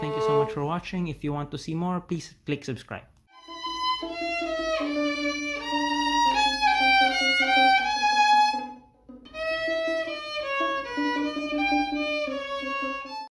Thank you so much for watching. If you want to see more, please click subscribe.